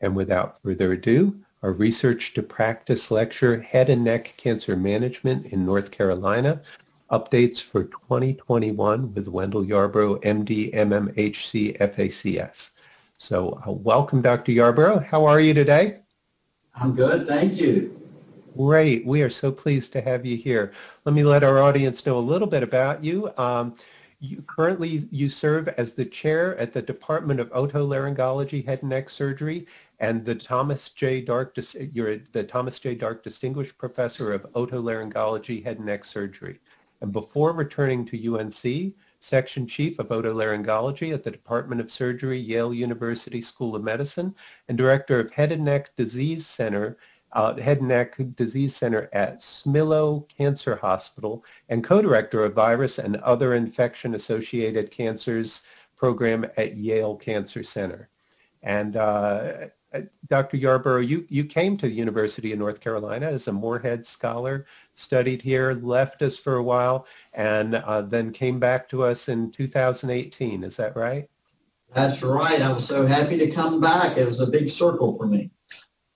And without further ado, our Research to Practice lecture, Head and Neck Cancer Management in North Carolina, updates for 2021 with Wendell Yarbrough, MD, MMHC, FACS. So uh, welcome, Dr. Yarbrough. How are you today? I'm good, thank you. Great. We are so pleased to have you here. Let me let our audience know a little bit about you. Um, you currently you serve as the chair at the Department of Otolaryngology, Head and Neck Surgery, and the Thomas J. Dark. You're the Thomas J. Dark Distinguished Professor of Otolaryngology, Head and Neck Surgery. And before returning to UNC, Section Chief of Otolaryngology at the Department of Surgery, Yale University School of Medicine, and Director of Head and Neck Disease Center uh, Head and Neck Disease Center at Smilow Cancer Hospital and co-director of Virus and Other Infection-Associated Cancers program at Yale Cancer Center. And uh, Dr. Yarbrough, you, you came to the University of North Carolina as a Morehead scholar, studied here, left us for a while, and uh, then came back to us in 2018. Is that right? That's right. I was so happy to come back. It was a big circle for me.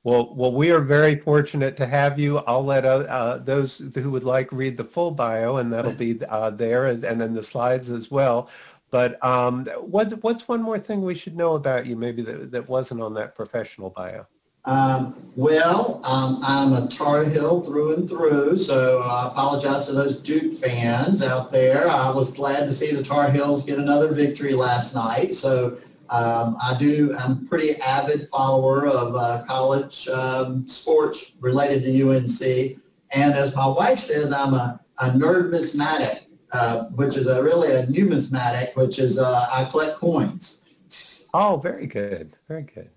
Well, well, we are very fortunate to have you. I'll let uh, uh, those who would like read the full bio, and that'll be uh, there, and then the slides as well. But um, what's what's one more thing we should know about you, maybe that, that wasn't on that professional bio? Um, well, um, I'm a Tar Heel through and through, so I apologize to those Duke fans out there. I was glad to see the Tar Heels get another victory last night. So um, I do, I'm a pretty avid follower of uh, college um, sports related to UNC. And as my wife says, I'm a, a numismatic, uh, which is a really a numismatic, which is uh, I collect coins. Oh, very good. Very good.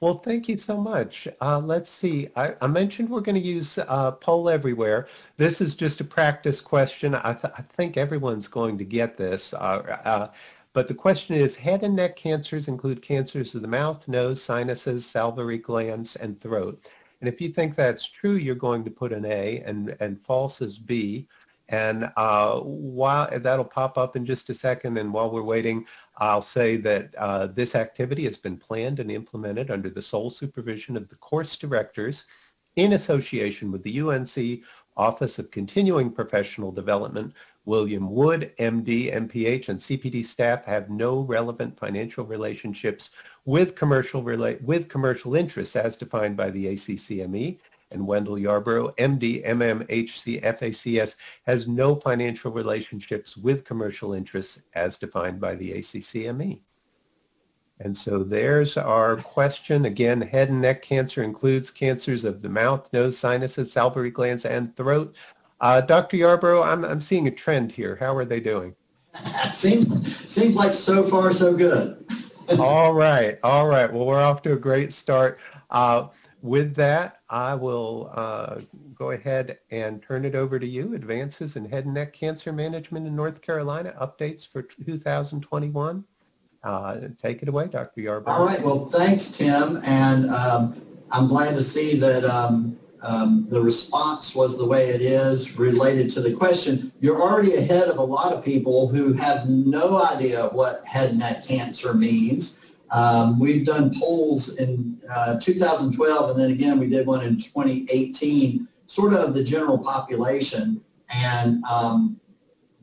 Well, thank you so much. Uh, let's see. I, I, mentioned we're going to use uh, poll everywhere. This is just a practice question. I, th I think everyone's going to get this. Uh, uh but the question is, head and neck cancers include cancers of the mouth, nose, sinuses, salivary glands, and throat. And if you think that's true, you're going to put an A, and, and false is B. And uh, while that'll pop up in just a second, and while we're waiting, I'll say that uh, this activity has been planned and implemented under the sole supervision of the course directors in association with the UNC Office of Continuing Professional Development William Wood, MD, MPH, and CPD staff have no relevant financial relationships with commercial with commercial interests as defined by the ACCME. And Wendell Yarbrough, MD, MMHC, FACS, has no financial relationships with commercial interests as defined by the ACCME. And so there's our question. Again, head and neck cancer includes cancers of the mouth, nose, sinuses, salivary glands, and throat. Uh, Dr. Yarbrough, I'm, I'm seeing a trend here. How are they doing? seems, seems like so far so good. all right. All right. Well, we're off to a great start. Uh, with that, I will uh, go ahead and turn it over to you. Advances in head and neck cancer management in North Carolina, updates for 2021. Uh, take it away, Dr. Yarbrough. All right. Well, thanks, Tim. And um, I'm glad to see that um, um, the response was the way it is related to the question, you're already ahead of a lot of people who have no idea what head and neck cancer means. Um, we've done polls in uh, 2012 and then again we did one in 2018, sort of the general population. And um,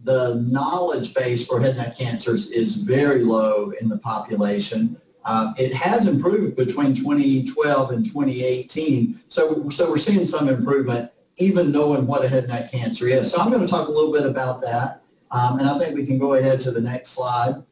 the knowledge base for head and neck cancers is very low in the population. Uh, it has improved between 2012 and 2018. So, so we're seeing some improvement even knowing what a head and neck cancer is. So I'm going to talk a little bit about that. Um, and I think we can go ahead to the next slide.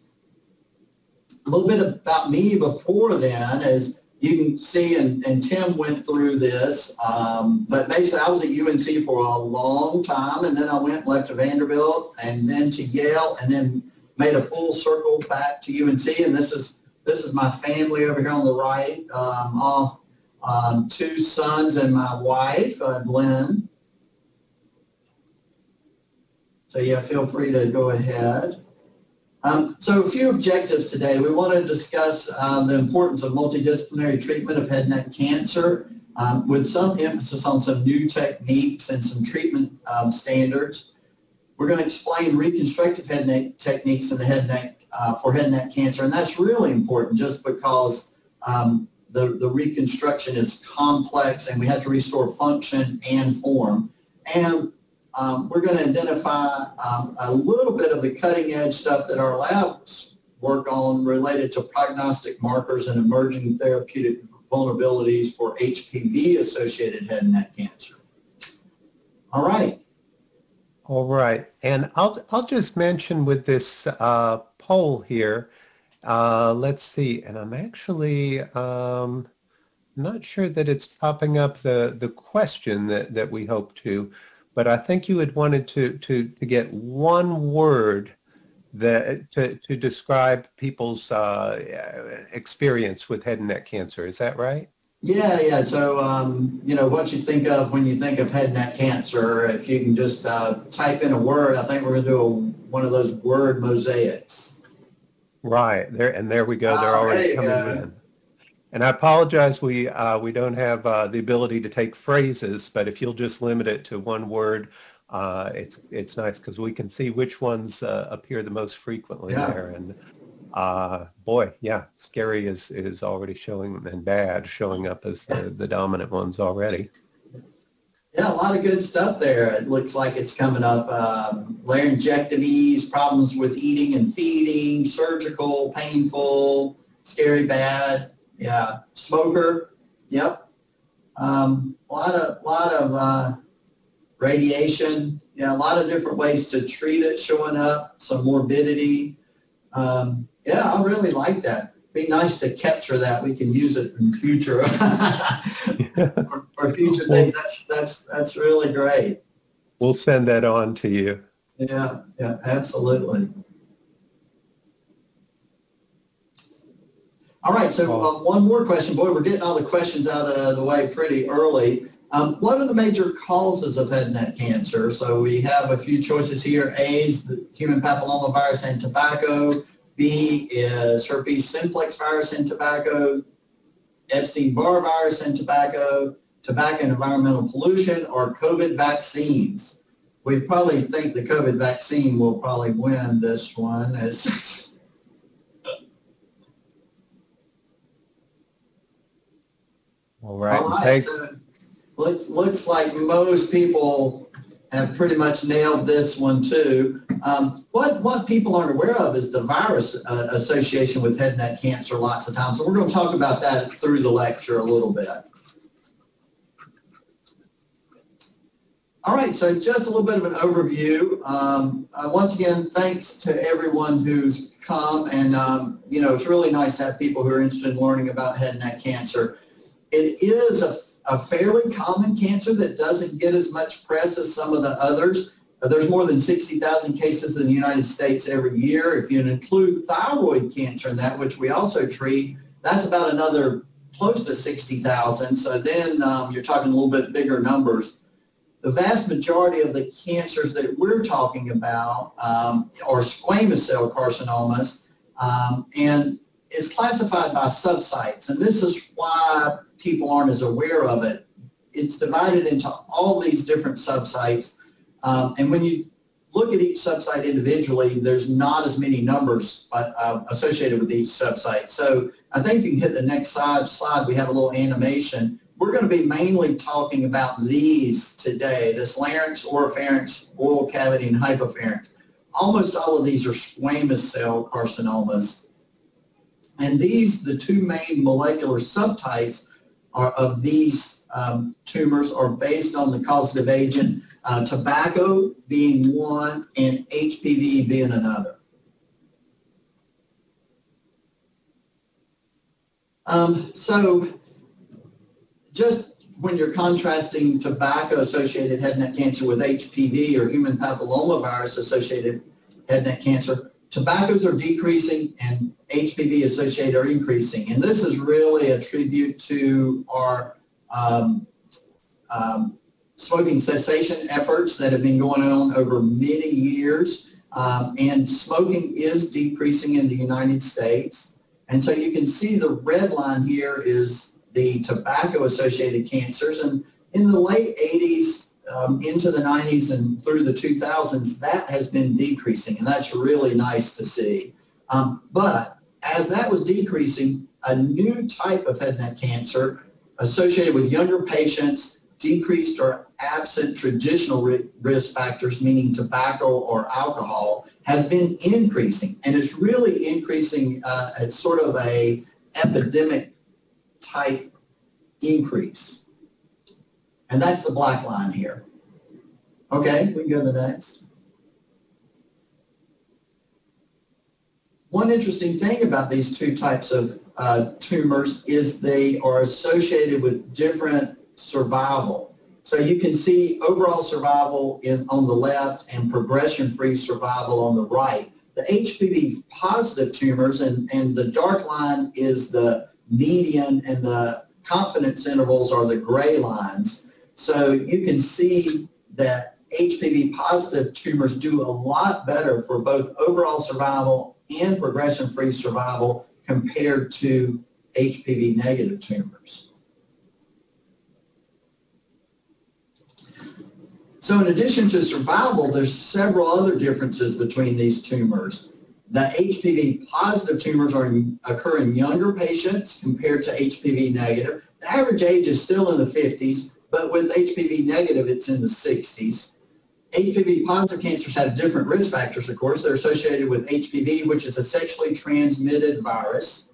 A little bit about me before then as you can see, and, and Tim went through this, um, but basically I was at UNC for a long time, and then I went left to Vanderbilt, and then to Yale, and then made a full circle back to UNC, and this is this is my family over here on the right. Um, all, um, two sons and my wife, uh, Glenn. So yeah, feel free to go ahead. Um, so a few objectives today. We want to discuss uh, the importance of multidisciplinary treatment of head and neck cancer um, with some emphasis on some new techniques and some treatment um, standards. We're going to explain reconstructive head and neck techniques in the head and neck uh, for head and neck cancer. And that's really important just because um, the, the reconstruction is complex and we have to restore function and form. And um, we're going to identify um, a little bit of the cutting edge stuff that our labs work on related to prognostic markers and emerging therapeutic vulnerabilities for HPV associated head and neck cancer. All right. All right. And I'll, I'll just mention with this uh, poll here, uh, let's see, and I'm actually um, not sure that it's popping up the, the question that, that we hope to, but I think you had wanted to, to, to get one word that to, to describe people's uh, experience with head and neck cancer. Is that right? Yeah, yeah. So, um, you know, what you think of when you think of head and neck cancer, if you can just uh, type in a word, I think we're going to do a, one of those word mosaics. Right. There, and there we go. They're oh, already coming go. in. And I apologize, we, uh, we don't have uh, the ability to take phrases, but if you'll just limit it to one word, uh, it's, it's nice because we can see which ones uh, appear the most frequently yeah. there. And uh, boy, yeah, scary is, is already showing, and bad showing up as the, the dominant ones already. Yeah, a lot of good stuff there. It looks like it's coming up. Um, laryngectomies, problems with eating and feeding, surgical, painful, scary, bad. Yeah, smoker. Yep. Um, a lot of lot of uh, radiation. Yeah, a lot of different ways to treat it showing up. Some morbidity. Um, yeah, I really like that. Be nice to capture that. We can use it in future for, for future things. That's that's that's really great. We'll send that on to you. Yeah, yeah, absolutely. All right, so uh, one more question. Boy, we're getting all the questions out of the way pretty early. Um, what are the major causes of head and neck cancer? So we have a few choices here. A is the human papillomavirus and tobacco. B is herpes simplex virus and tobacco, Epstein-Barr virus and tobacco, tobacco and environmental pollution, or COVID vaccines. We probably think the COVID vaccine will probably win this one. As All right. All right so looks, looks like most people have pretty much nailed this one too. Um, what, what people aren't aware of is the virus uh, association with head and neck cancer lots of times. So we're going to talk about that through the lecture a little bit. All right, so just a little bit of an overview. Um, uh, once again, thanks to everyone who's come and, um, you know, it's really nice to have people who are interested in learning about head and neck cancer. It is a a fairly common cancer that doesn't get as much press as some of the others. There's more than 60,000 cases in the United States every year. If you include thyroid cancer in that, which we also treat, that's about another close to 60,000. So then um, you're talking a little bit bigger numbers. The vast majority of the cancers that we're talking about um, are squamous cell carcinomas, um, and it's classified by subsites. And this is why people aren't as aware of it. It's divided into all these different subsites. Um, and when you look at each subsite individually, there's not as many numbers uh, associated with each subsite. So I think you can hit the next slide, slide. We have a little animation. We're going to be mainly talking about these today, this larynx, oropharynx, oral cavity, and hypopharynx. Almost all of these are squamous cell carcinomas. And these, the two main molecular subtypes, are, of these um, tumors are based on the causative agent, uh, tobacco being one and HPV being another. Um, so just when you're contrasting tobacco-associated head and neck cancer with HPV or human papillomavirus-associated head and neck cancer, tobaccos are decreasing and HPV associated are increasing. And this is really a tribute to our um, um, smoking cessation efforts that have been going on over many years. Um, and smoking is decreasing in the United States. And so you can see the red line here is the tobacco associated cancers. And in the late 80s, um, into the 90s and through the 2000s, that has been decreasing, and that's really nice to see. Um, but as that was decreasing, a new type of head and neck cancer associated with younger patients, decreased or absent traditional risk factors, meaning tobacco or alcohol, has been increasing. And it's really increasing uh, at sort of a epidemic type increase. And that's the black line here. Okay, we can go to the next. One interesting thing about these two types of uh, tumors is they are associated with different survival. So you can see overall survival in, on the left and progression-free survival on the right. The HPV positive tumors, and, and the dark line is the median and the confidence intervals are the gray lines. So you can see that HPV positive tumors do a lot better for both overall survival and progression-free survival compared to HPV negative tumors. So in addition to survival, there's several other differences between these tumors. The HPV positive tumors are occur in younger patients compared to HPV negative. The average age is still in the 50s, but with HPV negative, it's in the 60s. HPV positive cancers have different risk factors, of course. They're associated with HPV, which is a sexually transmitted virus,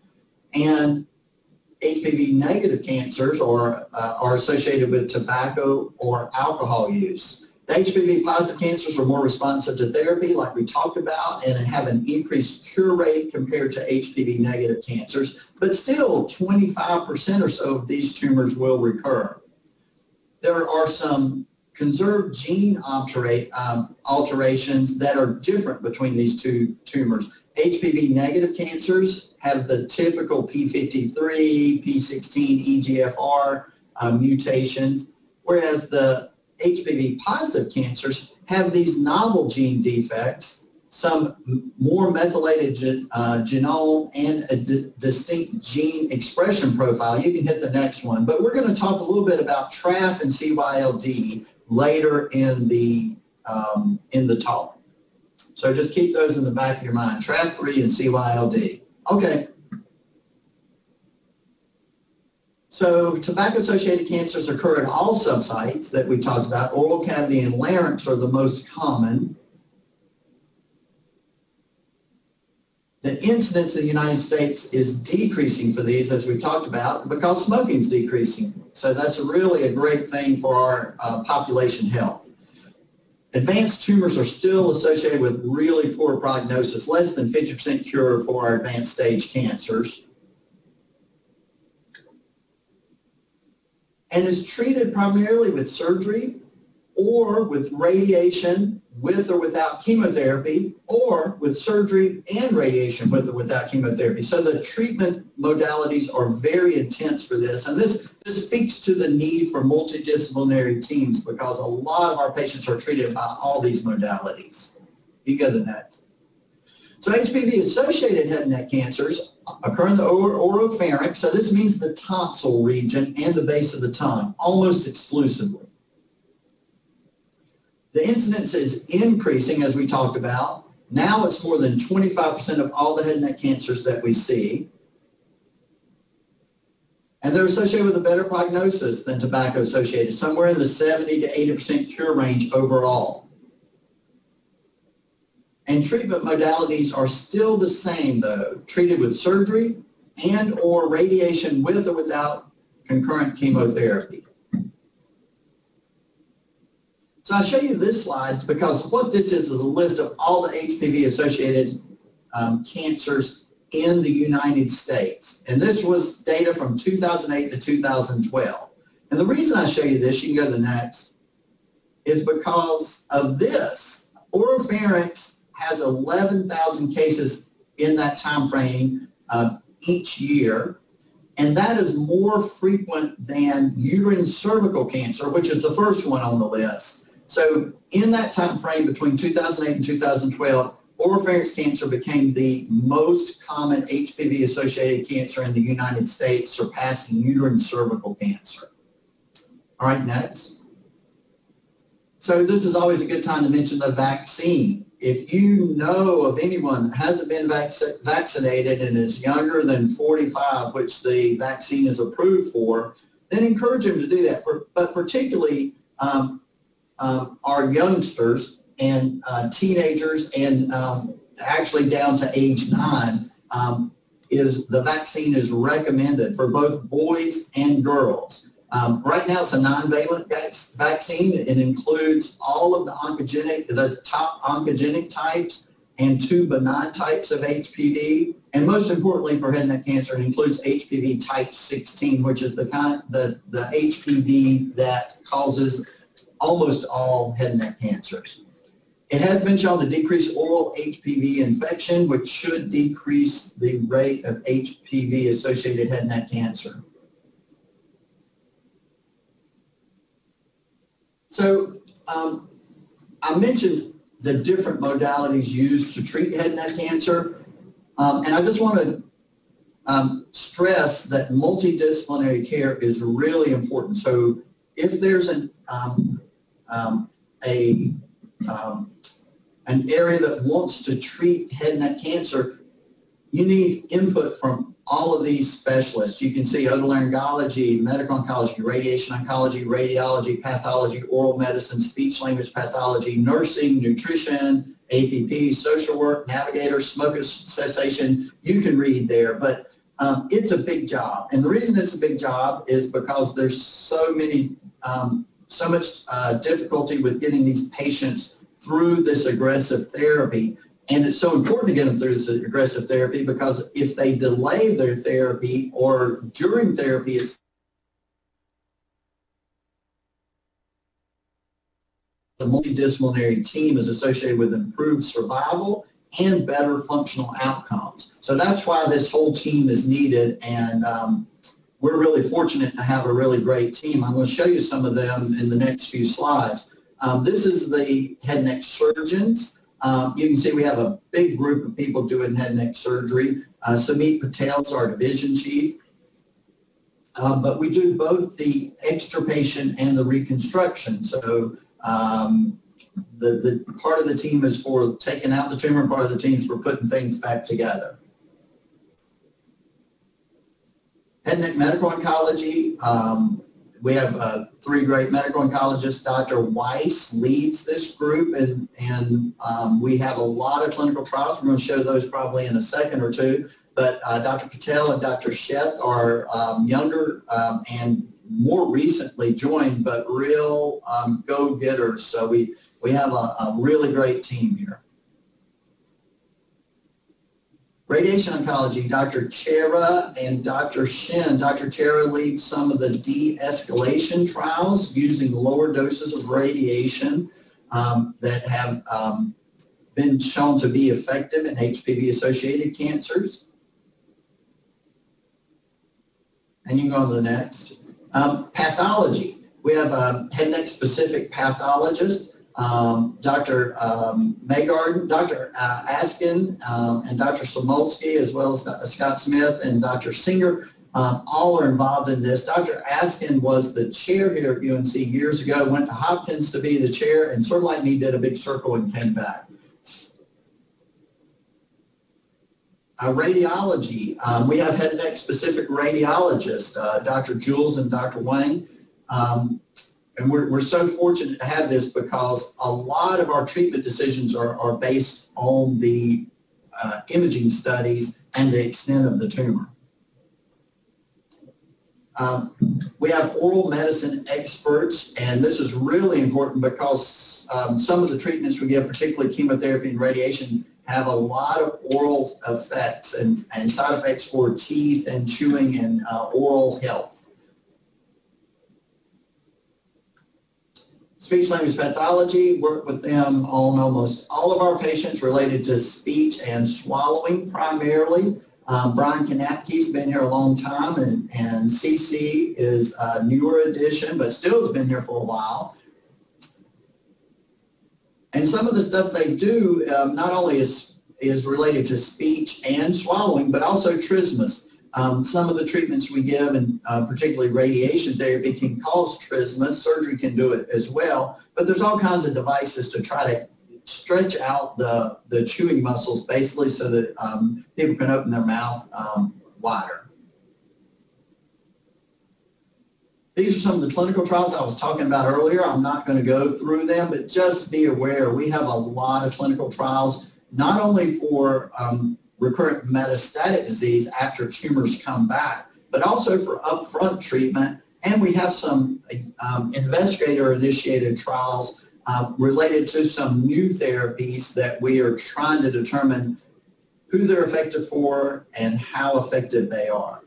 and HPV negative cancers are, uh, are associated with tobacco or alcohol use. The HPV positive cancers are more responsive to therapy, like we talked about, and have an increased cure rate compared to HPV negative cancers. But still, 25% or so of these tumors will recur. There are some conserved gene alterate, um, alterations that are different between these two tumors. HPV negative cancers have the typical P53, P16, EGFR uh, mutations, whereas the HPV positive cancers have these novel gene defects, some more methylated gen, uh, genome and a distinct gene expression profile. You can hit the next one, but we're going to talk a little bit about TRAF and CYLD later in the um, in the talk. So just keep those in the back of your mind, TRAF3 and CYLD. Okay, So tobacco-associated cancers occur in all subsites that we talked about. Oral cavity and larynx are the most common. The incidence in the United States is decreasing for these, as we've talked about, because smoking is decreasing. So that's really a great thing for our uh, population health. Advanced tumors are still associated with really poor prognosis, less than 50% cure for our advanced stage cancers. and is treated primarily with surgery or with radiation with or without chemotherapy or with surgery and radiation with or without chemotherapy. So the treatment modalities are very intense for this. And this, this speaks to the need for multidisciplinary teams because a lot of our patients are treated by all these modalities. You go to the next. So HPV-associated head and neck cancers occur in the oropharynx, so this means the tonsil region and the base of the tongue, almost exclusively. The incidence is increasing, as we talked about. Now it's more than 25% of all the head and neck cancers that we see. And they're associated with a better prognosis than tobacco associated, somewhere in the 70 to 80% cure range overall. And treatment modalities are still the same though, treated with surgery and or radiation with or without concurrent chemotherapy. So I'll show you this slide because what this is is a list of all the HPV-associated um, cancers in the United States. And this was data from 2008 to 2012. And the reason I show you this, you can go to the next, is because of this. Oropharynx has 11,000 cases in that time frame uh, each year. And that is more frequent than uterine cervical cancer, which is the first one on the list. So in that time frame between 2008 and 2012, oropharynx cancer became the most common HPV-associated cancer in the United States, surpassing uterine cervical cancer. All right, next. So this is always a good time to mention the vaccine if you know of anyone that hasn't been vac- vaccinated and is younger than 45, which the vaccine is approved for, then encourage them to do that. But particularly um, um, our youngsters and uh, teenagers and um, actually down to age nine um, is the vaccine is recommended for both boys and girls. Um, right now, it's a nonavalent vaccine. It includes all of the oncogenic, the top oncogenic types and two benign types of HPV. And most importantly for head and neck cancer, it includes HPV type 16, which is the kind, the, the HPV that causes almost all head and neck cancers. It has been shown to decrease oral HPV infection, which should decrease the rate of HPV-associated head and neck cancer. So um, I mentioned the different modalities used to treat head and neck cancer. Um, and I just want to um, stress that multidisciplinary care is really important. So if there's an, um, um, a, um, an area that wants to treat head and neck cancer, you need input from all of these specialists. You can see otolaryngology, medical oncology, radiation oncology, radiology, pathology, oral medicine, speech language pathology, nursing, nutrition, APP, social work, navigator, smoker cessation. You can read there, but um, it's a big job. And the reason it's a big job is because there's so many, um, so much uh, difficulty with getting these patients through this aggressive therapy and it's so important to get them through this aggressive therapy because if they delay their therapy or during therapy, it's the multidisciplinary team is associated with improved survival and better functional outcomes. So that's why this whole team is needed. And um, we're really fortunate to have a really great team. I'm going to show you some of them in the next few slides. Um, this is the head and neck surgeons. Um, you can see we have a big group of people doing head and neck surgery. Uh, Patel is our division chief. Um, but we do both the extirpation and the reconstruction. So um, the, the part of the team is for taking out the tumor, part of the team is for putting things back together. Head and neck medical oncology, um, we have uh, three great medical oncologists. Dr. Weiss leads this group, and, and um, we have a lot of clinical trials. We're going to show those probably in a second or two. But uh, Dr. Patel and Dr. Sheth are um, younger um, and more recently joined, but real um, go-getters. So we, we have a, a really great team here. Radiation oncology, Dr. Chera and Dr. Shen. Dr. Chera leads some of the de-escalation trials using lower doses of radiation um, that have um, been shown to be effective in HPV-associated cancers. And you can go on to the next. Um, pathology. We have a head and neck specific pathologist um, Dr. Um, Maygarden, Dr. Uh, Askin, um, and Dr. Samolsky, as well as Scott Smith and Dr. Singer, um, all are involved in this. Dr. Askin was the chair here at UNC years ago, went to Hopkins to be the chair, and sort of like me, did a big circle and came back. Uh, radiology, um, we have head and neck specific radiologists, uh, Dr. Jules and Dr. Wang. Um, and we're, we're so fortunate to have this because a lot of our treatment decisions are, are based on the uh, imaging studies and the extent of the tumor. Um, we have oral medicine experts, and this is really important because um, some of the treatments we give, particularly chemotherapy and radiation, have a lot of oral effects and, and side effects for teeth and chewing and uh, oral health. Speech language pathology, work with them on almost all of our patients related to speech and swallowing primarily. Um, Brian Kanapke's been here a long time and, and CC is a newer addition, but still has been here for a while. And some of the stuff they do um, not only is, is related to speech and swallowing, but also trismus. Um, some of the treatments we give, and uh, particularly radiation therapy, can cause trismus. Surgery can do it as well. But there's all kinds of devices to try to stretch out the, the chewing muscles basically so that um, people can open their mouth um, wider. These are some of the clinical trials I was talking about earlier. I'm not going to go through them, but just be aware we have a lot of clinical trials, not only for um, recurrent metastatic disease after tumors come back, but also for upfront treatment. And we have some um, investigator-initiated trials um, related to some new therapies that we are trying to determine who they're effective for and how effective they are.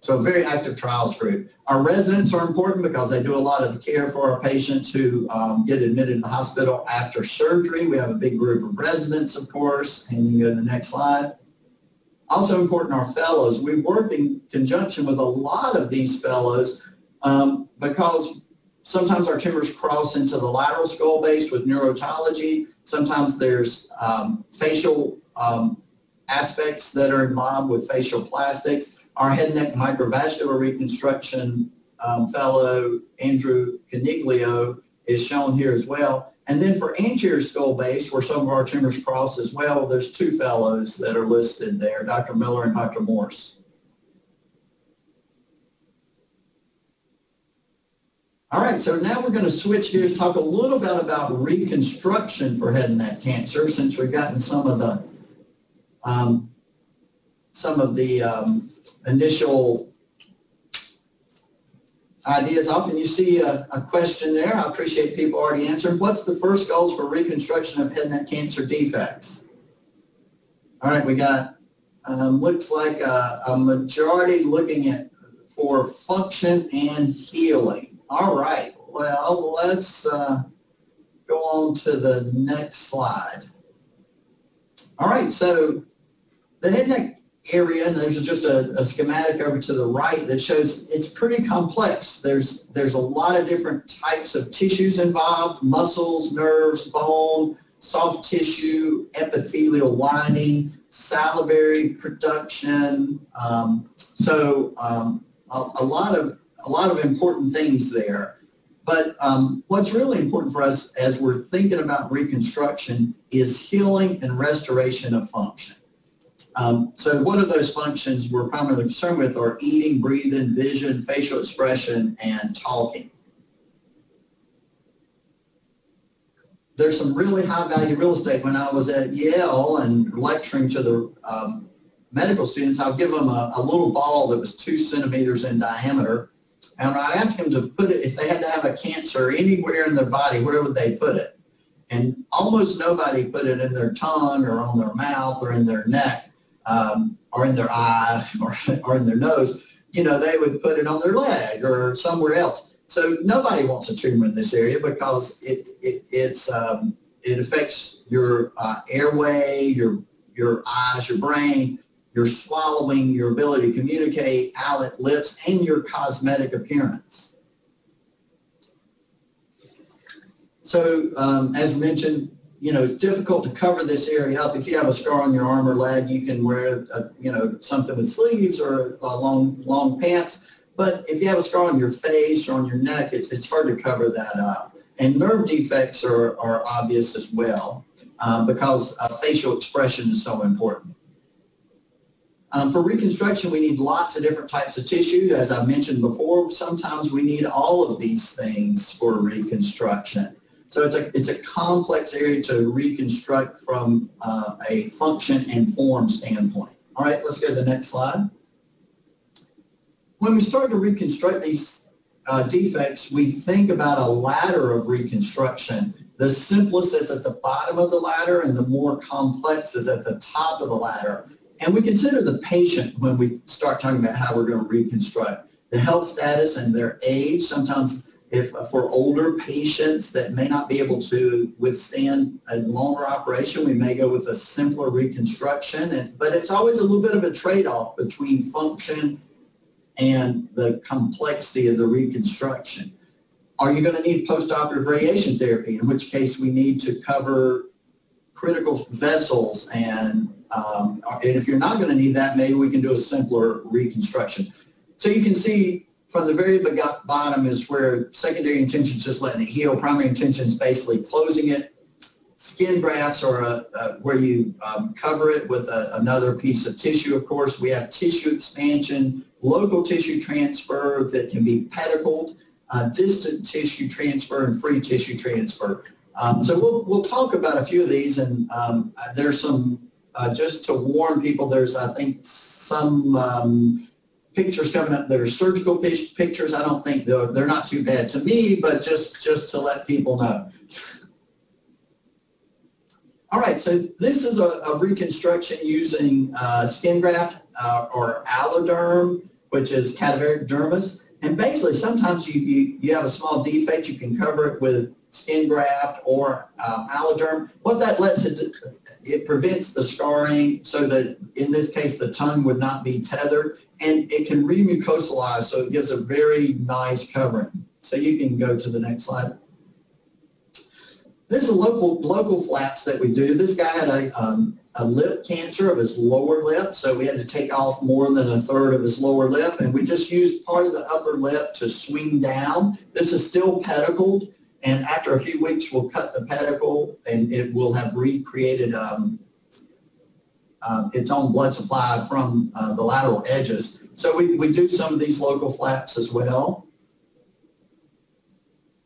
So very active trials group. Our residents are important because they do a lot of the care for our patients who um, get admitted to the hospital after surgery. We have a big group of residents, of course, and you go to the next slide. Also important are fellows. We work in conjunction with a lot of these fellows um, because sometimes our tumors cross into the lateral skull base with neurotology. Sometimes there's um, facial um, aspects that are involved with facial plastics. Our head and neck microvascular reconstruction um, fellow, Andrew Caniglio, is shown here as well. And then for anterior skull base, where some of our tumors cross as well, there's two fellows that are listed there, Dr. Miller and Dr. Morse. All right, so now we're going to switch gears, talk a little bit about reconstruction for head and neck cancer, since we've gotten some of the um, some of the um, initial ideas Often you see a, a, question there. I appreciate people already answering. What's the first goals for reconstruction of head and neck cancer defects? All right, we got, um, looks like a, a majority looking at for function and healing. All right, well, let's uh, go on to the next slide. All right, so the head and neck area, and there's just a, a, schematic over to the right that shows it's pretty complex. There's, there's a lot of different types of tissues involved, muscles, nerves, bone, soft tissue, epithelial lining, salivary production. Um, so um, a, a, lot of, a lot of important things there. But um, what's really important for us as we're thinking about reconstruction is healing and restoration of function. Um, so one of those functions we're primarily concerned with are eating, breathing, vision, facial expression, and talking. There's some really high value real estate. When I was at Yale and lecturing to the um, medical students, I'd give them a, a, little ball that was two centimeters in diameter. And I'd ask them to put it, if they had to have a cancer anywhere in their body, where would they put it? And almost nobody put it in their tongue or on their mouth or in their neck um, or in their eye or, or in their nose, you know, they would put it on their leg or somewhere else. So nobody wants a tumor in this area because it, it, it's, um, it affects your uh, airway, your, your eyes, your brain, your swallowing, your ability to communicate, palate, lips, and your cosmetic appearance. So um, as mentioned, you know, it's difficult to cover this area up. If you have a scar on your arm or leg, you can wear, a, you know, something with sleeves or long, long pants. But if you have a scar on your face or on your neck, it's, it's hard to cover that up. And nerve defects are, are obvious as well um, because uh, facial expression is so important. Um, for reconstruction, we need lots of different types of tissue. As I mentioned before, sometimes we need all of these things for reconstruction. So it's a, it's a complex area to reconstruct from uh, a function and form standpoint. All right, let's go to the next slide. When we start to reconstruct these uh, defects, we think about a ladder of reconstruction. The simplest is at the bottom of the ladder and the more complex is at the top of the ladder. And we consider the patient when we start talking about how we're going to reconstruct. The health status and their age, sometimes if for older patients that may not be able to withstand a longer operation, we may go with a simpler reconstruction. And, but it's always a little bit of a trade-off between function and the complexity of the reconstruction. Are you going to need postoperative radiation therapy, in which case we need to cover critical vessels and, um, and if you're not going to need that, maybe we can do a simpler reconstruction. So you can see from the very bottom is where secondary intention is just letting it heal. Primary intention is basically closing it. skin grafts are a, a, where you um, cover it with a, another piece of tissue, of course. We have tissue expansion, local tissue transfer that can be pedicled, uh, distant tissue transfer, and free tissue transfer. Um, so we'll, we'll talk about a few of these, and um, there's some, uh, just to warn people, there's, I think, some um, pictures coming up that are surgical pictures. I don't think they're, they're not too bad to me, but just, just to let people know. All right, so this is a, a reconstruction using uh, skin graft uh, or alloderm, which is cadaveric dermis. And basically, sometimes you, you, you have a small defect, you can cover it with skin graft or uh, alloderm. What that lets it it prevents the scarring so that in this case the tongue would not be tethered and it can remucosalize so it gives a very nice covering. So you can go to the next slide. This is local local flaps that we do. This guy had a, um, a lip cancer of his lower lip, so we had to take off more than a third of his lower lip, and we just used part of the upper lip to swing down. This is still pedicled, and after a few weeks, we'll cut the pedicle, and it will have recreated um, uh, its own blood supply from uh, the lateral edges. So we, we do some of these local flaps as well.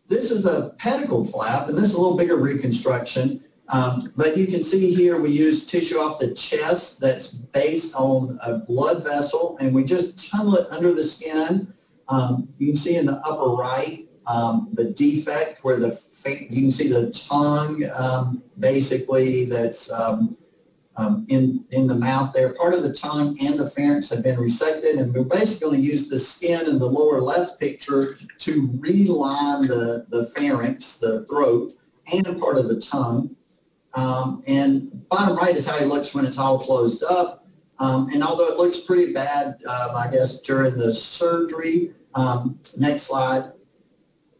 This is a pedicle flap, and this is a little bigger reconstruction. Um, but you can see here we use tissue off the chest that's based on a blood vessel, and we just tunnel it under the skin. Um, you can see in the upper right um, the defect where the you can see the tongue um, basically that's um, in, in the mouth there. Part of the tongue and the pharynx have been resected, and we're basically going to use the skin in the lower left picture to reline the, the pharynx, the throat, and a part of the tongue. Um, and bottom right is how he looks when it's all closed up. Um, and although it looks pretty bad, um, I guess, during the surgery, um, next slide,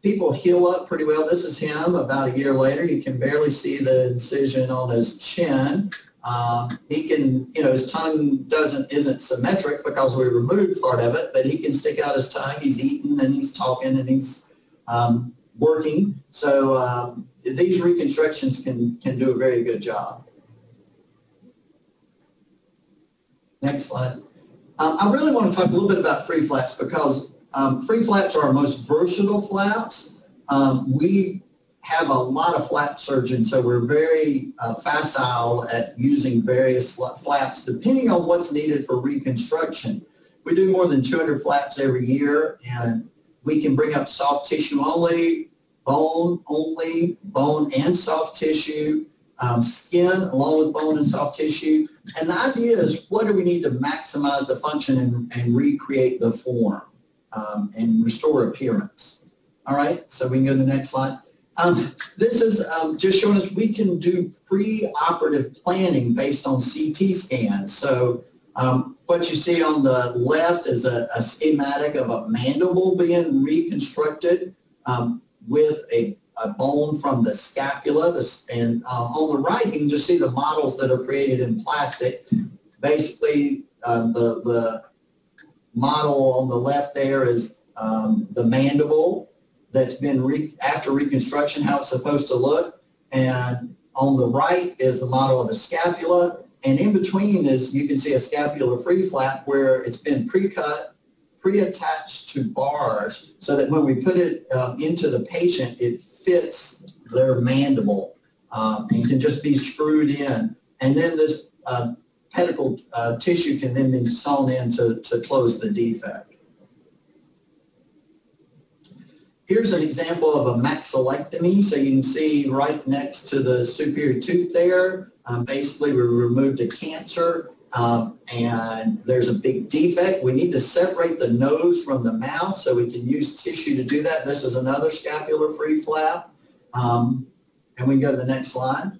people heal up pretty well. This is him about a year later. You can barely see the incision on his chin. Um, he can, you know, his tongue doesn't isn't symmetric because we removed part of it, but he can stick out his tongue. He's eating and he's talking and he's um, working. So um, these reconstructions can can do a very good job. Next slide. Um, I really want to talk a little bit about free flaps because um, free flaps are our most versatile flaps. Um, we have a lot of flap surgeons, so we're very uh, facile at using various flaps depending on what's needed for reconstruction. We do more than 200 flaps every year, and we can bring up soft tissue only, bone only, bone and soft tissue, um, skin along with bone and soft tissue. And the idea is what do we need to maximize the function and, and recreate the form um, and restore appearance. All right, so we can go to the next slide. Um, this is um, just showing us we can do pre-operative planning based on CT scans. So um, what you see on the left is a, a schematic of a mandible being reconstructed um, with a, a, bone from the scapula. And uh, on the right, you can just see the models that are created in plastic. Basically, uh, the, the model on the left there is um, the mandible that's been re- after reconstruction, how it's supposed to look. And on the right is the model of the scapula. And in between is, you can see a scapular free flap where it's been pre-cut, pre-attached to bars so that when we put it uh, into the patient, it fits their mandible um, and can just be screwed in. And then this uh, pedicle uh, tissue can then be sewn in to, to close the defect. Here's an example of a maxillectomy. So you can see right next to the superior tooth there, um, basically we removed a cancer um, and there's a big defect. We need to separate the nose from the mouth so we can use tissue to do that. This is another scapular free flap. Um, and we can go to the next slide.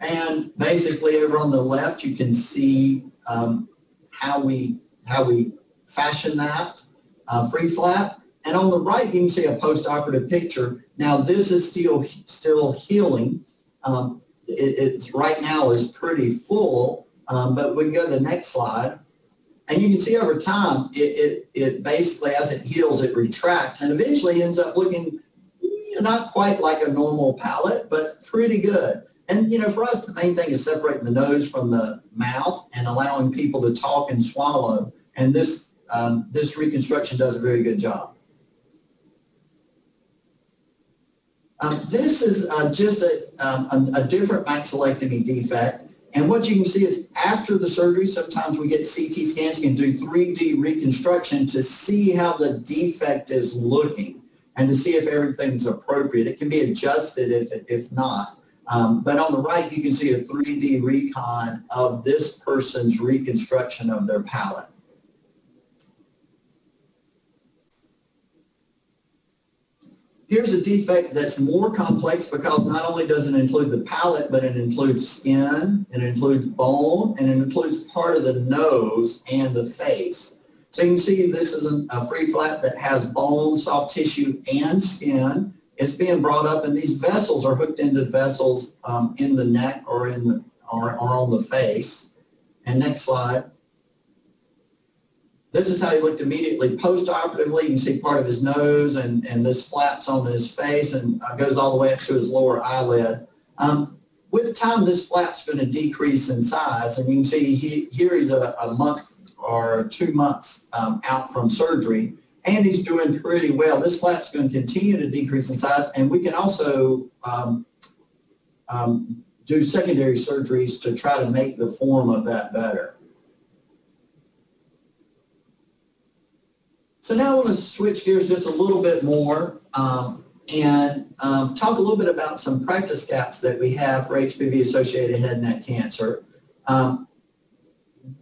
And basically over on the left, you can see um, how we how we fashion that uh, free flap. And on the right, you can see a post-operative picture. Now, this is still still healing. Um, it, it's right now is pretty full, um, but we can go to the next slide. And you can see over time, it, it, it basically, as it heals, it retracts and eventually ends up looking not quite like a normal palate, but pretty good. And, you know, for us, the main thing is separating the nose from the mouth and allowing people to talk and swallow. And this, um, this reconstruction does a very good job. Um, this is uh, just a, um, a, a, different maxillectomy defect. And what you can see is after the surgery, sometimes we get CT scans, can do 3D reconstruction to see how the defect is looking and to see if everything's appropriate. It can be adjusted if, if not. Um, but on the right, you can see a 3D recon of this person's reconstruction of their palate. Here's a defect that's more complex because not only does it include the palate, but it includes skin, it includes bone, and it includes part of the nose and the face. So you can see this is a free flap that has bone, soft tissue, and skin. It's being brought up, and these vessels are hooked into vessels um, in the neck or in the or, or on the face. And next slide. This is how he looked immediately post-operatively. You can see part of his nose and, and this flaps on his face and uh, goes all the way up to his lower eyelid. Um, with time, this flap's going to decrease in size. And you can see he, here he's a, a month or two months um, out from surgery, and he's doing pretty well. This flap's going to continue to decrease in size, and we can also um, um, do secondary surgeries to try to make the form of that better. So now I want to switch gears just a little bit more um, and um, talk a little bit about some practice gaps that we have for HPV-associated head and neck cancer. Um,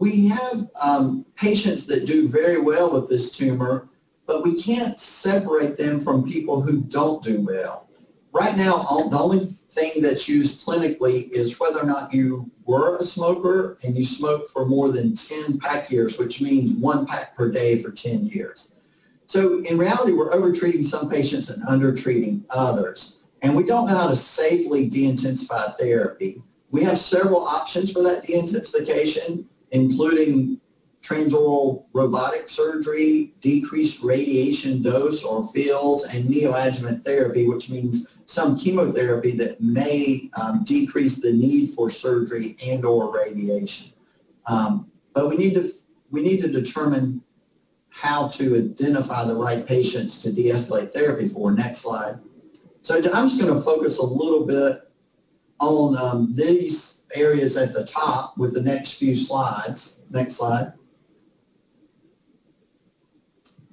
we have um, patients that do very well with this tumor, but we can't separate them from people who don't do well. Right now, the only thing that's used clinically is whether or not you were a smoker and you smoked for more than 10 pack years, which means one pack per day for 10 years. So in reality, we're over-treating some patients and under-treating others. And we don't know how to safely de-intensify therapy. We have several options for that de-intensification, including transoral robotic surgery, decreased radiation dose or fields, and neoadjuvant therapy, which means some chemotherapy that may um, decrease the need for surgery and or radiation. Um, but we need to we need to determine how to identify the right patients to de-escalate therapy for. Next slide. So I'm just going to focus a little bit on um, these areas at the top with the next few slides. Next slide.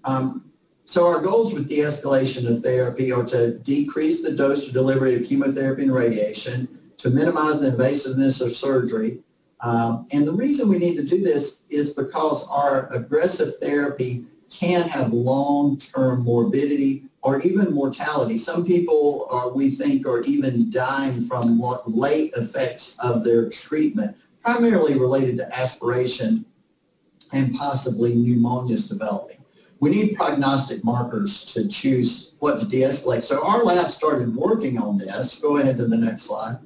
Um, so our goals with de-escalation of therapy are to decrease the dose or delivery of chemotherapy and radiation, to minimize the invasiveness of surgery. Um, and the reason we need to do this is because our aggressive therapy can have long-term morbidity or even mortality. Some people are, we think, are even dying from late effects of their treatment, primarily related to aspiration and possibly pneumonias developing we need prognostic markers to choose what to de-escalate. So our lab started working on this. Go ahead to the next slide.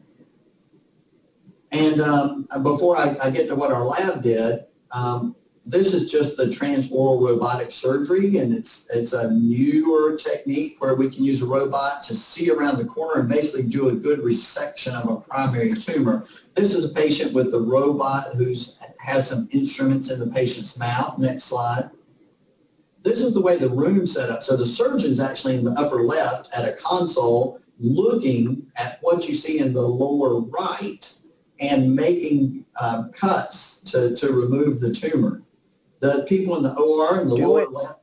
And um, before I, I, get to what our lab did, um, this is just the transoral robotic surgery, and it's it's a newer technique where we can use a robot to see around the corner and basically do a good resection of a primary tumor. This is a patient with a robot who's has some instruments in the patient's mouth. Next slide. This is the way the room's set up. So the surgeon's actually in the upper left at a console looking at what you see in the lower right and making um, cuts to, to remove the tumor. The people in the OR in the Do lower it. left,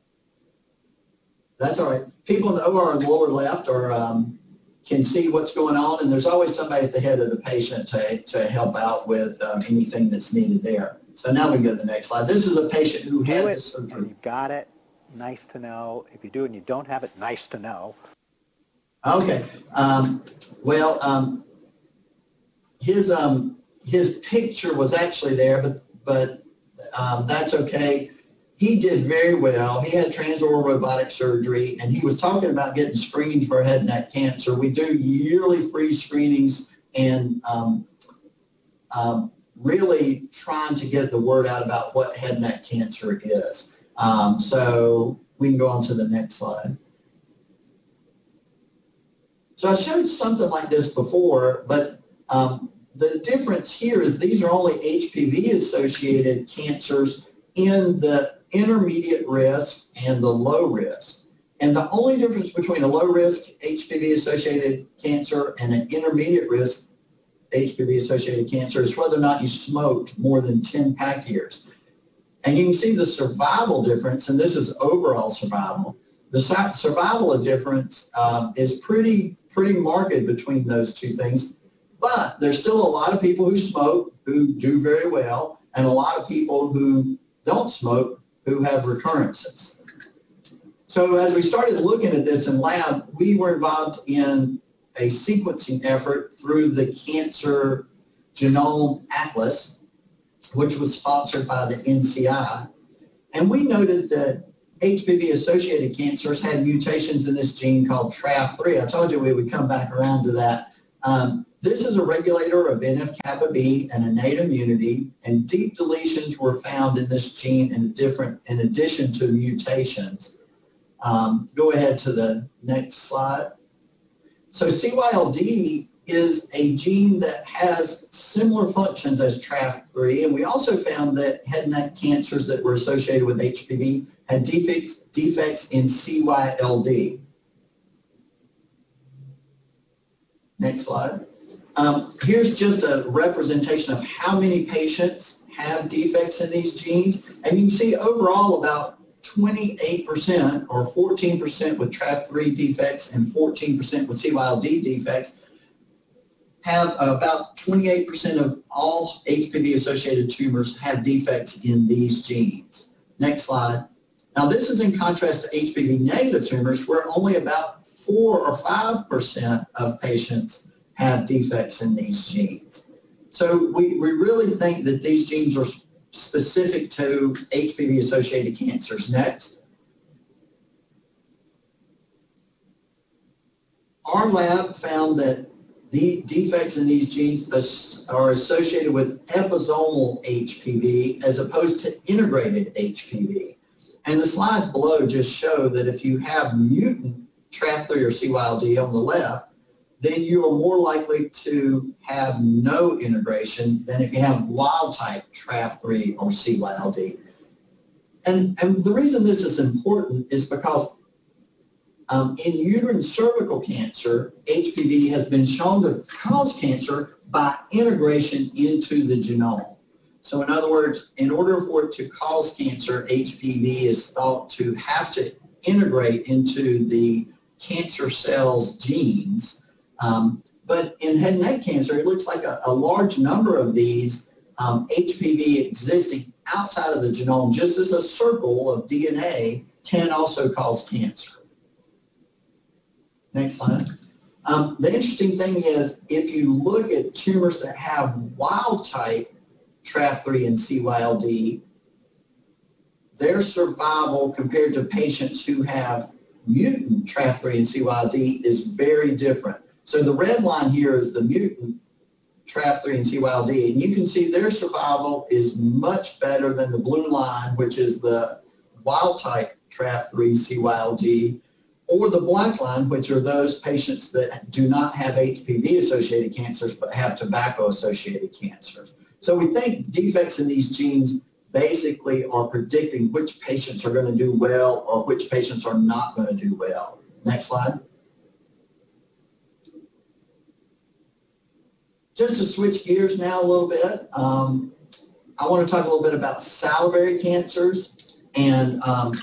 that's all right. People in the OR in the lower left are um, can see what's going on, and there's always somebody at the head of the patient to, to help out with um, anything that's needed there. So now we go to the next slide. This is a patient who had the surgery. You got it nice to know. If you do and you don't have it, nice to know. Okay. Um, well, um, his um, his picture was actually there, but but um, that's okay. He did very well. He had transoral robotic surgery, and he was talking about getting screened for head and neck cancer. We do yearly free screenings and um, um, really trying to get the word out about what head and neck cancer is. Um, so we can go on to the next slide. So I showed something like this before, but um, the difference here is these are only HPV-associated cancers in the intermediate risk and the low risk. And the only difference between a low-risk HPV-associated cancer and an intermediate risk HPV-associated cancer is whether or not you smoked more than 10 pack years. And you can see the survival difference, and this is overall survival. The survival difference um, is pretty, pretty marked between those two things, but there's still a lot of people who smoke who do very well, and a lot of people who don't smoke who have recurrences. So as we started looking at this in lab, we were involved in a sequencing effort through the Cancer Genome Atlas, which was sponsored by the NCI. And we noted that HPV-associated cancers had mutations in this gene called TRAF3. I told you we would come back around to that. Um, this is a regulator of NF-kappa B and innate immunity, and deep deletions were found in this gene in, different, in addition to mutations. Um, go ahead to the next slide. So CYLD is a gene that has similar functions as TRAF3, and we also found that head and neck cancers that were associated with HPV had defects, defects in CYLD. Next slide. Um, here's just a representation of how many patients have defects in these genes. And you can see overall about 28% or 14% with TRAF3 defects and 14% with CYLD defects have about 28% of all HPV-associated tumors have defects in these genes. Next slide. Now this is in contrast to HPV-negative tumors where only about 4 or 5% of patients have defects in these genes. So we, we really think that these genes are specific to HPV-associated cancers. Next. Our lab found that the defects in these genes are associated with episomal HPV as opposed to integrated HPV. And the slides below just show that if you have mutant TRAF3 or CYLD on the left, then you are more likely to have no integration than if you have wild type TRAF3 or CYLD. And, and the reason this is important is because um, in uterine cervical cancer, HPV has been shown to cause cancer by integration into the genome. So in other words, in order for it to cause cancer, HPV is thought to have to integrate into the cancer cell's genes um, but in head and neck cancer, it looks like a, a large number of these um, HPV existing outside of the genome, just as a circle of DNA, can also cause cancer. Next slide. Um, the interesting thing is if you look at tumors that have wild type TRAF3 and CYLD, their survival compared to patients who have mutant TRAF3 and CYLD is very different. So the red line here is the mutant TRAF3 and CYLD, and you can see their survival is much better than the blue line, which is the wild type TRAF3 CYLD, or the black line, which are those patients that do not have HPV-associated cancers but have tobacco-associated cancers. So we think defects in these genes basically are predicting which patients are going to do well or which patients are not going to do well. Next slide. just to switch gears now a little bit, um, I want to talk a little bit about salivary cancers. And um,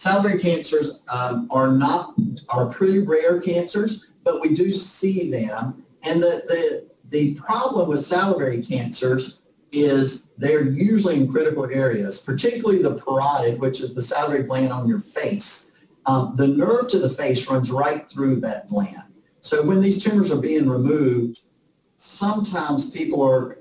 salivary cancers um, are not are pretty rare cancers, but we do see them. And the, the, the problem with salivary cancers is they're usually in critical areas, particularly the parotid, which is the salivary gland on your face. Um, the nerve to the face runs right through that gland. So when these tumors are being removed, sometimes people are,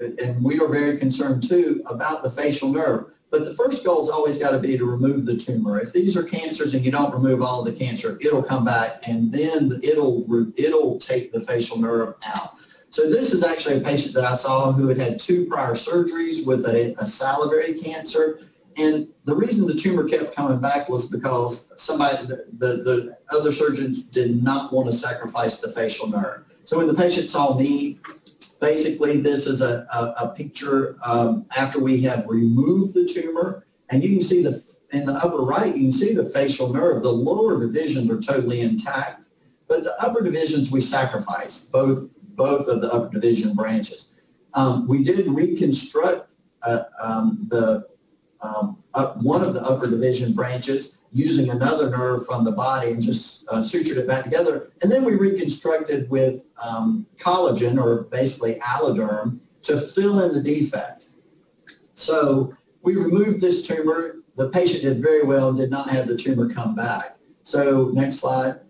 and we are very concerned too, about the facial nerve. But the first goal has always got to be to remove the tumor. If these are cancers and you don't remove all the cancer, it'll come back and then it'll, it'll take the facial nerve out. So this is actually a patient that I saw who had had two prior surgeries with a, a salivary cancer. And the reason the tumor kept coming back was because somebody, the, the, the other surgeons did not want to sacrifice the facial nerve. So when the patient saw me, basically this is a, a, a picture um, after we have removed the tumor, and you can see the in the upper right, you can see the facial nerve. The lower divisions are totally intact, but the upper divisions we sacrificed, both, both of the upper division branches. Um, we did reconstruct uh, um, the um, one of the upper division branches using another nerve from the body and just uh, sutured it back together. And then we reconstructed with um, collagen or basically alloderm to fill in the defect. So we removed this tumor. The patient did very well and did not have the tumor come back. So next slide.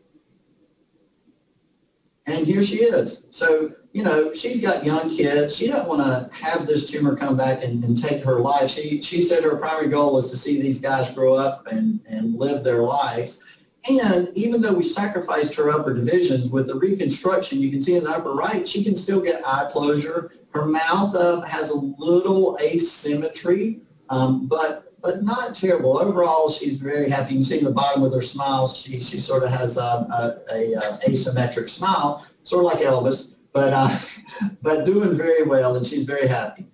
And here she is. So you know, she's got young kids. She doesn't want to have this tumor come back and, and, take her life. She, she said her primary goal was to see these guys grow up and, and live their lives. And even though we sacrificed her upper divisions with the reconstruction, you can see in the upper right, she can still get eye closure. Her mouth uh, has a little asymmetry, um, but but not terrible. Overall, she's very happy. You can see in the bottom with her smile, she, she sort of has a, a, a asymmetric smile, sort of like Elvis but uh, but doing very well, and she's very happy.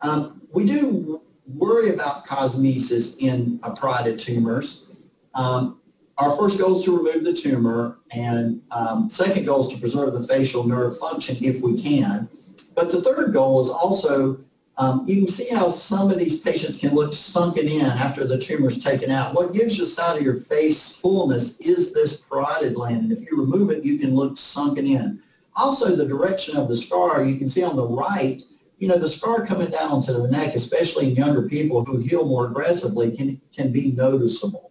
Um, we do worry about cosmesis in parotid tumors. Um, our first goal is to remove the tumor, and um, second goal is to preserve the facial nerve function if we can. But the third goal is also um, you can see how some of these patients can look sunken in after the tumor is taken out. What gives the side of your face fullness is this parotid gland, and if you remove it, you can look sunken in. Also, the direction of the scar, you can see on the right, you know, the scar coming down onto the neck, especially in younger people who heal more aggressively, can, can be noticeable.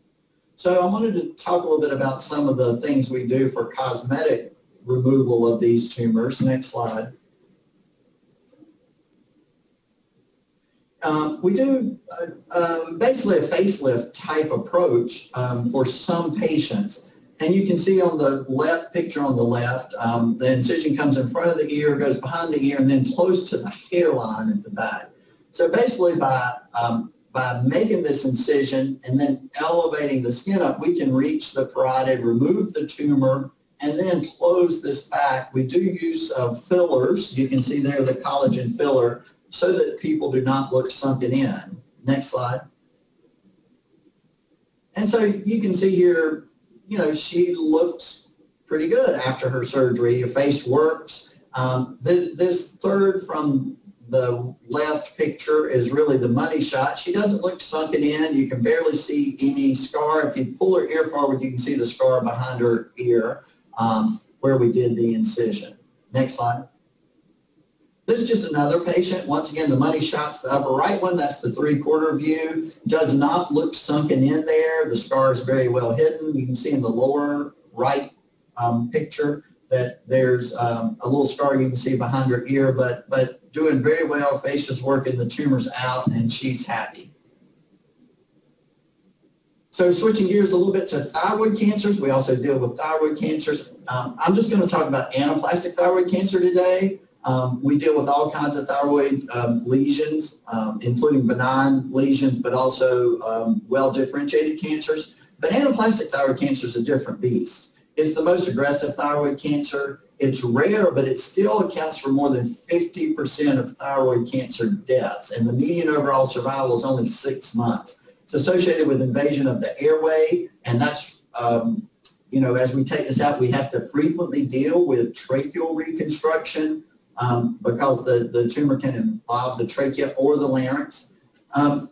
So I wanted to talk a little bit about some of the things we do for cosmetic removal of these tumors. Next slide. Um, we do uh, um, basically a facelift type approach um, for some patients. And you can see on the left picture on the left, um, the incision comes in front of the ear, goes behind the ear, and then close to the hairline at the back. So basically by, um, by making this incision and then elevating the skin up, we can reach the parotid, remove the tumor, and then close this back. We do use uh, fillers. You can see there the collagen filler so that people do not look sunken in. Next slide. And so you can see here, you know, she looks pretty good after her surgery. Her face works. Um, this, this third from the left picture is really the money shot. She doesn't look sunken in. You can barely see any scar. If you pull her ear forward, you can see the scar behind her ear um, where we did the incision. Next slide. This is just another patient. Once again, the money shot's the upper right one. That's the three-quarter view. Does not look sunken in there. The scar is very well hidden. You can see in the lower right um, picture that there's um, a little scar you can see behind her ear, but, but doing very well. Fascia's working, the tumor's out, and she's happy. So switching gears a little bit to thyroid cancers, we also deal with thyroid cancers. Um, I'm just going to talk about anaplastic thyroid cancer today. Um, we deal with all kinds of thyroid um, lesions, um, including benign lesions, but also um, well-differentiated cancers. But anaplastic thyroid cancer is a different beast. It's the most aggressive thyroid cancer. It's rare, but it still accounts for more than 50% of thyroid cancer deaths, and the median overall survival is only six months. It's associated with invasion of the airway, and that's um, you know, as we take this out, we have to frequently deal with tracheal reconstruction, um, because the, the tumor can involve the trachea or the larynx. Um,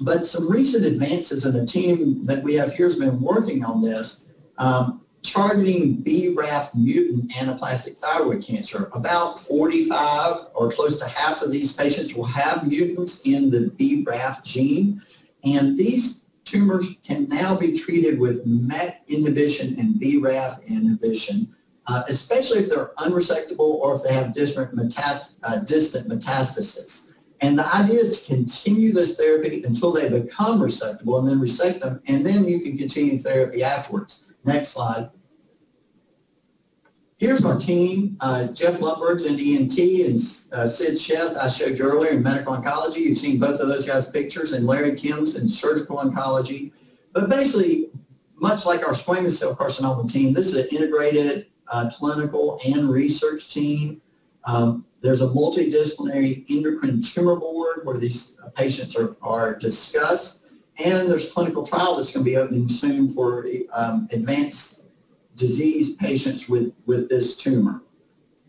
but some recent advances in the team that we have here has been working on this, um, targeting BRAF mutant anaplastic thyroid cancer. About 45 or close to half of these patients will have mutants in the BRAF gene. And these tumors can now be treated with MEK inhibition and BRAF inhibition uh, especially if they're unresectable or if they have different metast- uh, distant metastasis. And the idea is to continue this therapy until they become resectable and then resect them, and then you can continue therapy afterwards. Next slide. here's our team. Uh, Jeff Lundberg's in ENT and uh, Sid Sheth, I showed you earlier in medical oncology. You've seen both of those guys' pictures and Larry Kim's in surgical oncology. But basically, much like our squamous cell carcinoma team, this is an integrated uh, clinical and research team. Um, there's a multidisciplinary endocrine tumor board where these patients are, are discussed. And there's clinical trial that's going to be opening soon for um, advanced disease patients with, with this tumor.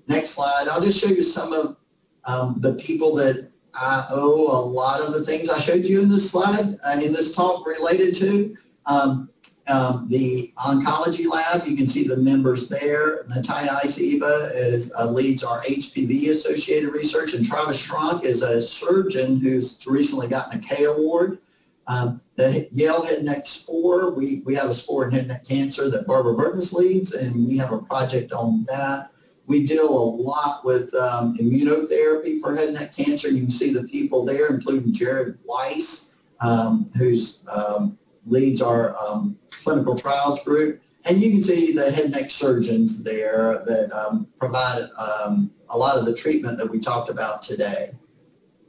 Next slide. I'll just show you some of um, the people that I owe a lot of the things I showed you in this slide, uh, in this talk related to. Um, um, the oncology lab, you can see the members there. Natalia Issaeva is, uh, leads our HPV-associated research, and Travis Schrank is a surgeon who's recently gotten a K award. Um, the Yale Head and Neck Spore, we, we have a spore in head and neck cancer that Barbara Burtness leads, and we have a project on that. We deal a lot with um, immunotherapy for head and neck cancer. You can see the people there, including Jared Weiss, um, who's um, leads our um, clinical trials group. And you can see the head and neck surgeons there that um, provide um, a lot of the treatment that we talked about today.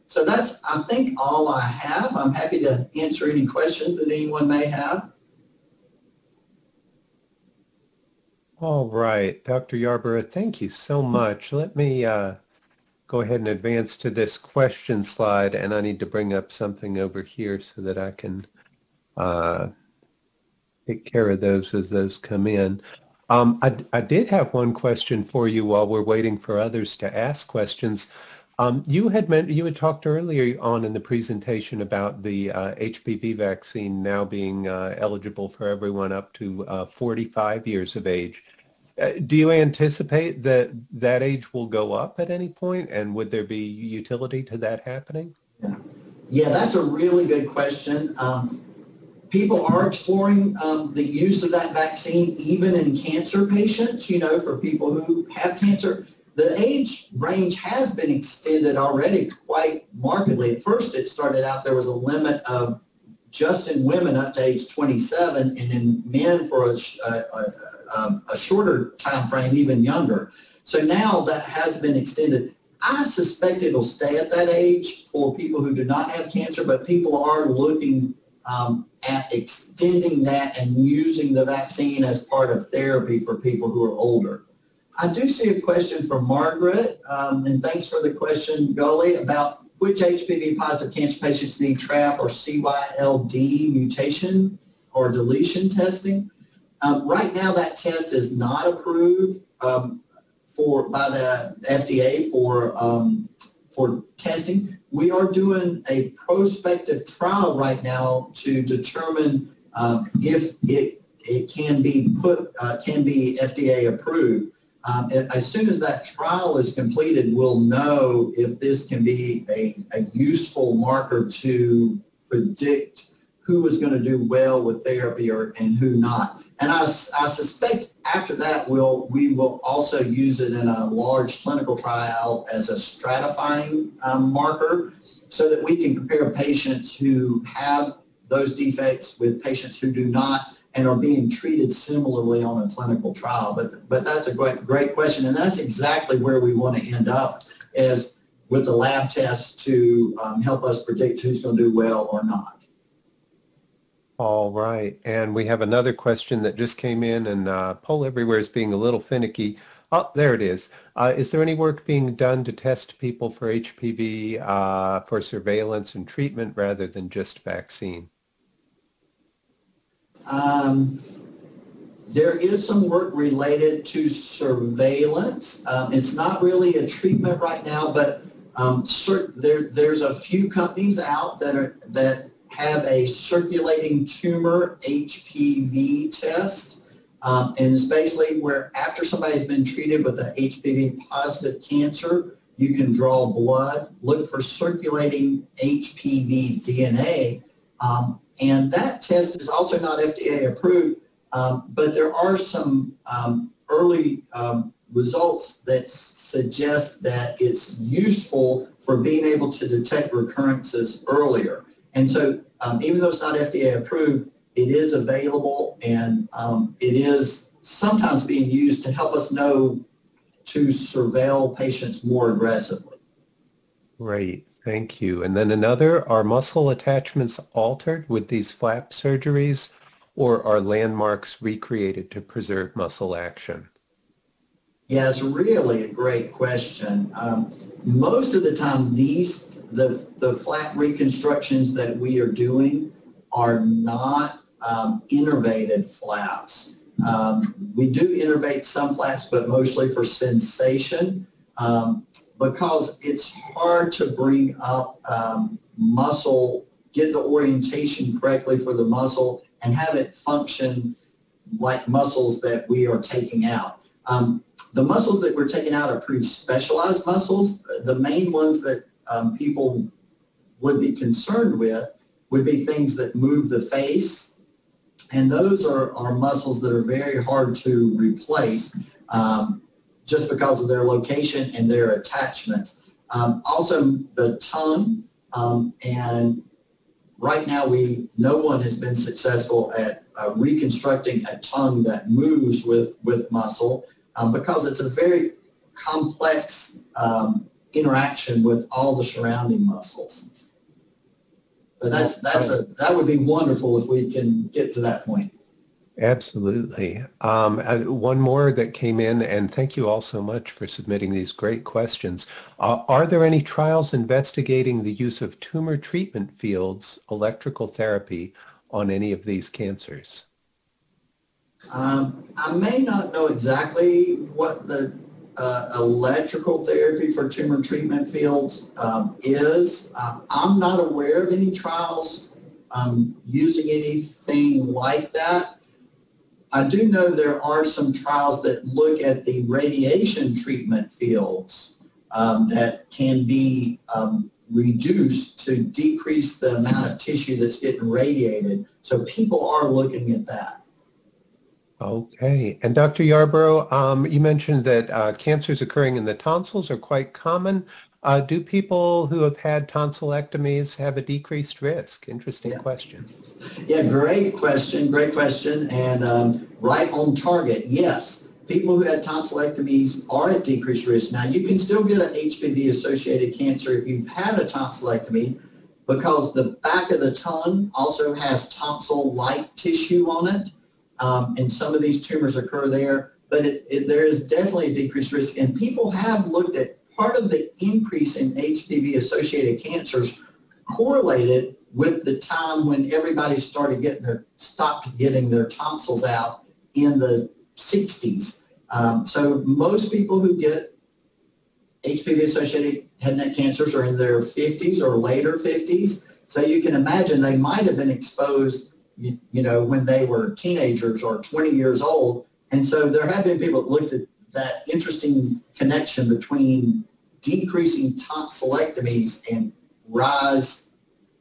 So that's, I think, all I have. I'm happy to answer any questions that anyone may have. All right, Dr. Yarbrough, thank you so much. Let me uh, go ahead and advance to this question slide, and I need to bring up something over here so that I can uh, take care of those as those come in. Um, I, I, did have one question for you while we're waiting for others to ask questions. Um, you had meant, you had talked earlier on in the presentation about the uh, HPV vaccine now being uh, eligible for everyone up to uh, 45 years of age. Uh, do you anticipate that that age will go up at any point, and would there be utility to that happening? Yeah, yeah that's a really good question. Um, people are exploring um, the use of that vaccine even in cancer patients, you know, for people who have cancer. The age range has been extended already quite markedly. At first, it started out there was a limit of just in women up to age 27 and in men for a, a, a, a shorter time frame, even younger. So now that has been extended. I suspect it'll stay at that age for people who do not have cancer, but people are looking um, at extending that and using the vaccine as part of therapy for people who are older. I do see a question from Margaret, um, and thanks for the question, Gully, about which HPV positive cancer patients need TRAF or CYLD mutation or deletion testing. Um, right now, that test is not approved um, for by the FDA for um, for testing we are doing a prospective trial right now to determine uh, if it, it can be put, uh, can be FDA approved. Um, as soon as that trial is completed, we'll know if this can be a, a useful marker to predict who is going to do well with therapy or and who not. And I, I suspect after that, we'll, we will also use it in a large clinical trial as a stratifying um, marker so that we can compare patients who have those defects with patients who do not and are being treated similarly on a clinical trial. But, but that's a great, great question. And that's exactly where we want to end up is with the lab test to um, help us predict who's going to do well or not. All right. And we have another question that just came in and uh, Poll Everywhere is being a little finicky. Oh, there it is. Uh, is there any work being done to test people for HPV uh, for surveillance and treatment rather than just vaccine? Um, there is some work related to surveillance. Um, it's not really a treatment right now, but um, there, there's a few companies out that are that have a circulating tumor HPV test. Um, and it's basically where after somebody's been treated with a HPV positive cancer, you can draw blood, look for circulating HPV DNA. Um, and that test is also not FDA approved, um, but there are some um, early um, results that suggest that it's useful for being able to detect recurrences earlier. And so um, even though it's not FDA approved, it is available and um, it is sometimes being used to help us know to surveil patients more aggressively. Great, thank you. And then another, are muscle attachments altered with these flap surgeries or are landmarks recreated to preserve muscle action? Yeah, it's really a great question. Um, most of the time, these the the flat reconstructions that we are doing are not um, innervated flaps. Um, we do innervate some flaps, but mostly for sensation um, because it's hard to bring up um, muscle, get the orientation correctly for the muscle, and have it function like muscles that we are taking out. Um, the muscles that we're taking out are pretty specialized muscles. The main ones that um, people would be concerned with would be things that move the face. And those are, are muscles that are very hard to replace um, just because of their location and their attachments. Um, also, the tongue um, and right now we no one has been successful at uh, reconstructing a tongue that moves with with muscle um, because it's a very complex um, interaction with all the surrounding muscles. But that's that's a that would be wonderful if we can get to that point. Absolutely. Um, one more that came in, and thank you all so much for submitting these great questions. Uh, are there any trials investigating the use of tumor treatment fields, electrical therapy, on any of these cancers? Um, I may not know exactly what the uh, electrical therapy for tumor treatment fields um, is. Uh, I'm not aware of any trials um, using anything like that. I do know there are some trials that look at the radiation treatment fields um, that can be um, reduced to decrease the amount of tissue that's getting radiated. So people are looking at that. Okay. And Dr. Yarbrough, um, you mentioned that uh, cancers occurring in the tonsils are quite common. Uh, do people who have had tonsillectomies have a decreased risk? Interesting yeah. question. Yeah, great question. Great question. And um, right on target. Yes, people who had tonsillectomies are at decreased risk. Now, you can still get an HPV-associated cancer if you've had a tonsillectomy because the back of the tongue also has tonsil-like tissue on it. Um, and some of these tumors occur there, but it, it, there is definitely a decreased risk. And people have looked at part of the increase in HPV-associated cancers correlated with the time when everybody started getting their stopped getting their tonsils out in the 60s. Um, so most people who get HPV-associated head and neck cancers are in their 50s or later 50s. So you can imagine they might have been exposed you, you know, when they were teenagers or 20 years old. And so there have been people that looked at that interesting connection between decreasing tonsillectomies and rise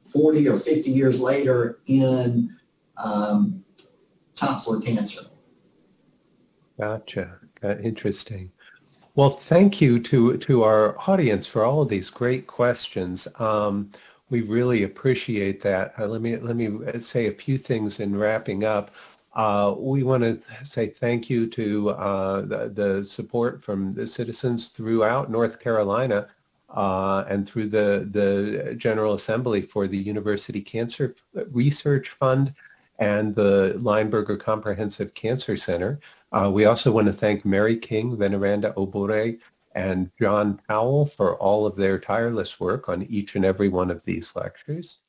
40 or 50 years later in um, tonsillar cancer. Gotcha. Interesting. Well, thank you to, to our audience for all of these great questions. Um, we really appreciate that. Uh, let me let me uh, say a few things in wrapping up. Uh, we want to say thank you to uh, the, the, support from the citizens throughout North Carolina uh, and through the, the General Assembly for the University Cancer Research Fund and the Lineberger Comprehensive Cancer Center. Uh, we also want to thank Mary King, Veneranda Obore, and John Powell for all of their tireless work on each and every one of these lectures.